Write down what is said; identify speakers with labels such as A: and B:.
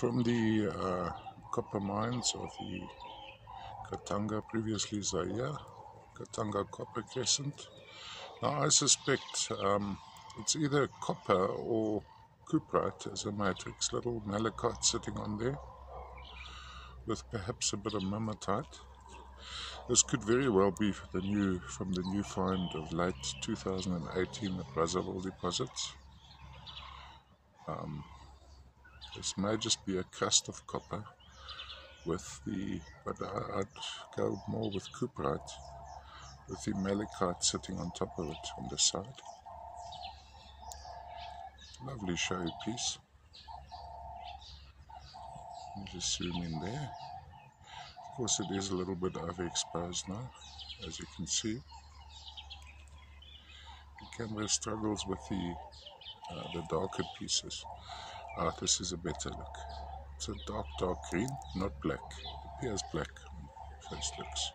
A: from the uh, copper mines of the Katanga, previously Zaire, Katanga Copper Crescent. Now I suspect um, it's either copper or cuprite as a matrix, little malachite sitting on there with perhaps a bit of mamatite. This could very well be the new from the new find of late 2018 at Brazzaville deposits. Um, this may just be a crust of copper with the, but I'd go more with cuprite with the malachite sitting on top of it on the side. Lovely showy piece. Just zoom in there. Of course it is a little bit overexposed now, as you can see. The camera struggles with the, uh, the darker pieces. Ah, this is a better look. It's a dark, dark green, not black. It appears black on first looks.